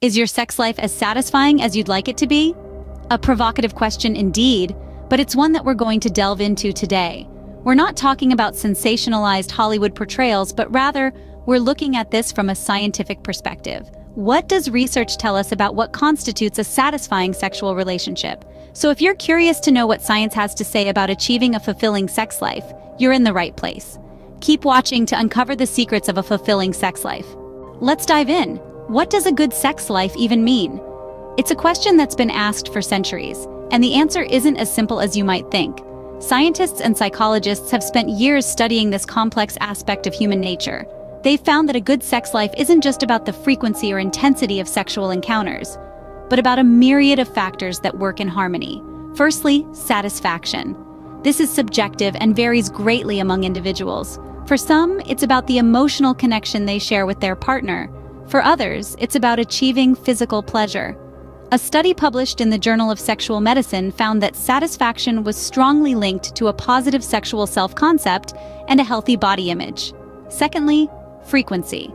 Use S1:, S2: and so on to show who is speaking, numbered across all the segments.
S1: Is your sex life as satisfying as you'd like it to be? A provocative question indeed, but it's one that we're going to delve into today. We're not talking about sensationalized Hollywood portrayals, but rather, we're looking at this from a scientific perspective. What does research tell us about what constitutes a satisfying sexual relationship? So if you're curious to know what science has to say about achieving a fulfilling sex life, you're in the right place. Keep watching to uncover the secrets of a fulfilling sex life. Let's dive in. What does a good sex life even mean? It's a question that's been asked for centuries, and the answer isn't as simple as you might think. Scientists and psychologists have spent years studying this complex aspect of human nature. They've found that a good sex life isn't just about the frequency or intensity of sexual encounters, but about a myriad of factors that work in harmony. Firstly, satisfaction. This is subjective and varies greatly among individuals. For some, it's about the emotional connection they share with their partner. For others, it's about achieving physical pleasure. A study published in the Journal of Sexual Medicine found that satisfaction was strongly linked to a positive sexual self-concept and a healthy body image. Secondly, frequency.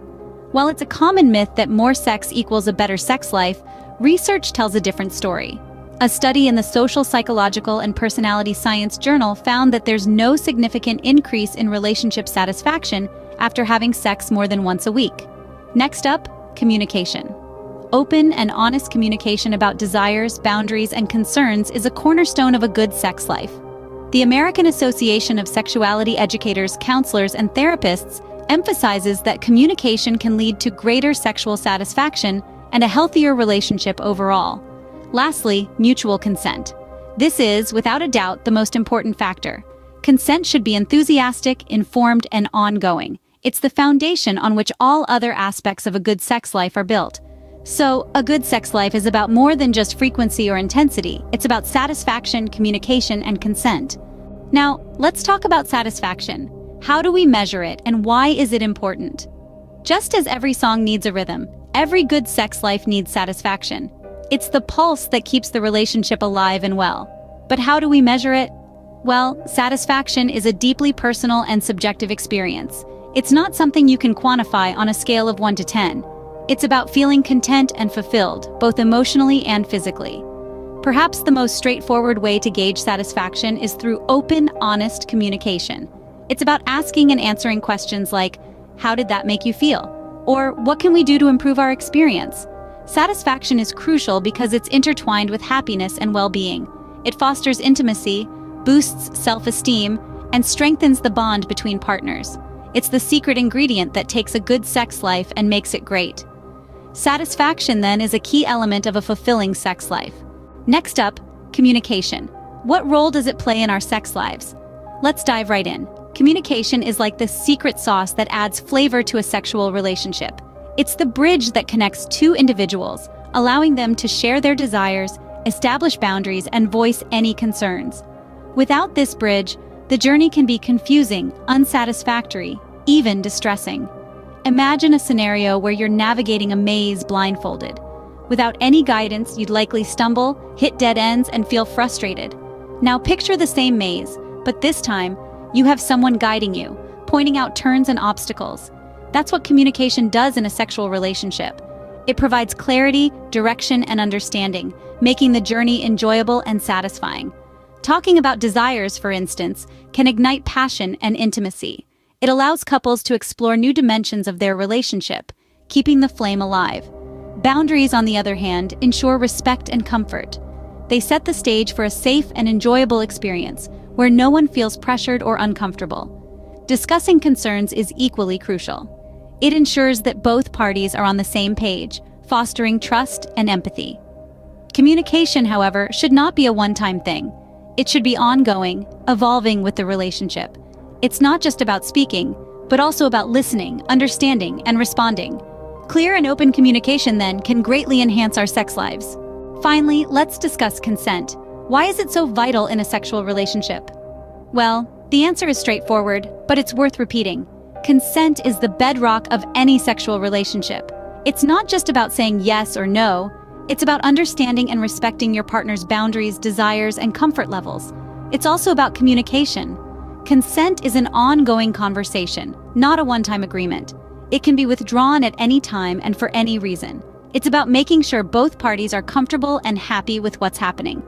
S1: While it's a common myth that more sex equals a better sex life, research tells a different story. A study in the Social Psychological and Personality Science Journal found that there's no significant increase in relationship satisfaction after having sex more than once a week. Next up, communication. Open and honest communication about desires, boundaries, and concerns is a cornerstone of a good sex life. The American Association of Sexuality Educators, Counselors, and Therapists emphasizes that communication can lead to greater sexual satisfaction and a healthier relationship overall. Lastly, mutual consent. This is, without a doubt, the most important factor. Consent should be enthusiastic, informed, and ongoing. It's the foundation on which all other aspects of a good sex life are built. So, a good sex life is about more than just frequency or intensity. It's about satisfaction, communication, and consent. Now, let's talk about satisfaction. How do we measure it, and why is it important? Just as every song needs a rhythm, every good sex life needs satisfaction. It's the pulse that keeps the relationship alive and well. But how do we measure it? Well, satisfaction is a deeply personal and subjective experience. It's not something you can quantify on a scale of 1 to 10. It's about feeling content and fulfilled, both emotionally and physically. Perhaps the most straightforward way to gauge satisfaction is through open, honest communication. It's about asking and answering questions like, how did that make you feel? Or what can we do to improve our experience? Satisfaction is crucial because it's intertwined with happiness and well-being. It fosters intimacy, boosts self-esteem, and strengthens the bond between partners. It's the secret ingredient that takes a good sex life and makes it great. Satisfaction, then, is a key element of a fulfilling sex life. Next up, communication. What role does it play in our sex lives? Let's dive right in. Communication is like the secret sauce that adds flavor to a sexual relationship. It's the bridge that connects two individuals, allowing them to share their desires, establish boundaries, and voice any concerns. Without this bridge, the journey can be confusing, unsatisfactory, even distressing. Imagine a scenario where you're navigating a maze blindfolded. Without any guidance, you'd likely stumble, hit dead ends, and feel frustrated. Now picture the same maze, but this time, you have someone guiding you, pointing out turns and obstacles. That's what communication does in a sexual relationship. It provides clarity, direction, and understanding, making the journey enjoyable and satisfying. Talking about desires, for instance, can ignite passion and intimacy. It allows couples to explore new dimensions of their relationship, keeping the flame alive. Boundaries, on the other hand, ensure respect and comfort. They set the stage for a safe and enjoyable experience, where no one feels pressured or uncomfortable. Discussing concerns is equally crucial. It ensures that both parties are on the same page, fostering trust and empathy. Communication, however, should not be a one-time thing. It should be ongoing, evolving with the relationship. It's not just about speaking, but also about listening, understanding, and responding. Clear and open communication, then, can greatly enhance our sex lives. Finally, let's discuss consent. Why is it so vital in a sexual relationship? Well, the answer is straightforward, but it's worth repeating. Consent is the bedrock of any sexual relationship. It's not just about saying yes or no, it's about understanding and respecting your partner's boundaries, desires, and comfort levels. It's also about communication. Consent is an ongoing conversation, not a one-time agreement. It can be withdrawn at any time and for any reason. It's about making sure both parties are comfortable and happy with what's happening.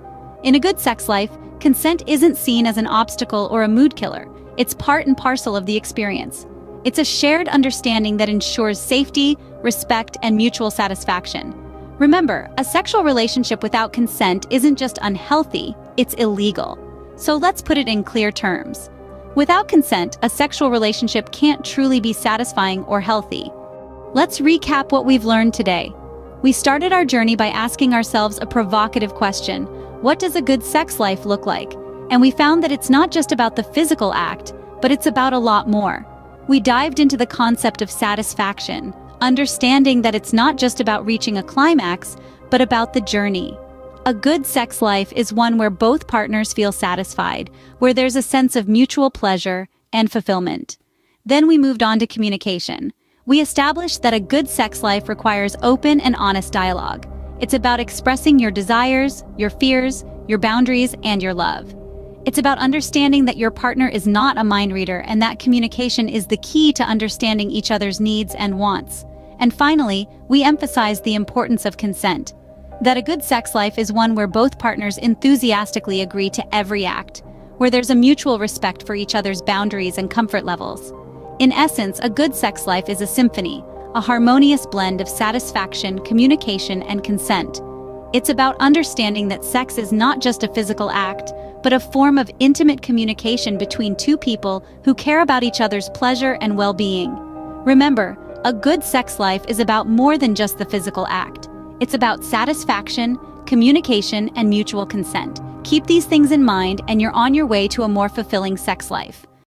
S1: In a good sex life, consent isn't seen as an obstacle or a mood killer. It's part and parcel of the experience. It's a shared understanding that ensures safety, respect, and mutual satisfaction. Remember, a sexual relationship without consent isn't just unhealthy, it's illegal. So let's put it in clear terms. Without consent, a sexual relationship can't truly be satisfying or healthy. Let's recap what we've learned today. We started our journey by asking ourselves a provocative question What does a good sex life look like? And we found that it's not just about the physical act, but it's about a lot more. We dived into the concept of satisfaction, understanding that it's not just about reaching a climax, but about the journey. A good sex life is one where both partners feel satisfied, where there's a sense of mutual pleasure and fulfillment. Then we moved on to communication. We established that a good sex life requires open and honest dialogue. It's about expressing your desires, your fears, your boundaries, and your love. It's about understanding that your partner is not a mind reader and that communication is the key to understanding each other's needs and wants. And finally, we emphasize the importance of consent. That a good sex life is one where both partners enthusiastically agree to every act, where there's a mutual respect for each other's boundaries and comfort levels. In essence, a good sex life is a symphony, a harmonious blend of satisfaction, communication, and consent. It's about understanding that sex is not just a physical act, but a form of intimate communication between two people who care about each other's pleasure and well-being. Remember, a good sex life is about more than just the physical act. It's about satisfaction, communication, and mutual consent. Keep these things in mind and you're on your way to a more fulfilling sex life.